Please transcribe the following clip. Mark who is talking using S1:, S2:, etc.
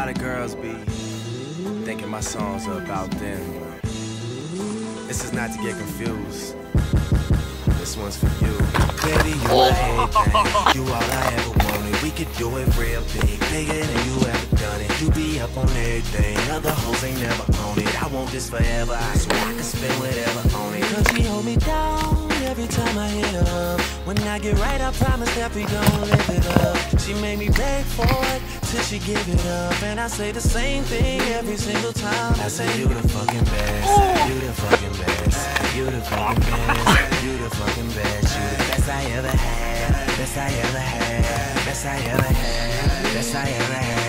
S1: lot of girls be thinking my songs are about them. This is not to get confused. This one's for you. Baby, you my. You all I ever wanted. We could do it real big, bigger than you ever done it. You be up on everything. Other hoes ain't never on it. I want this forever. I swear I can spend whatever on it. Cause she hold me down time I hit her. When I get right, I promise that we gon' live it up. She made me beg for it till she give it up. And I say the same thing every single time. I say you the fucking best. Oh. You the fucking best. You the fucking best. You the fucking best. You the best I ever had. Best I ever had. Best I ever had. Best I ever had.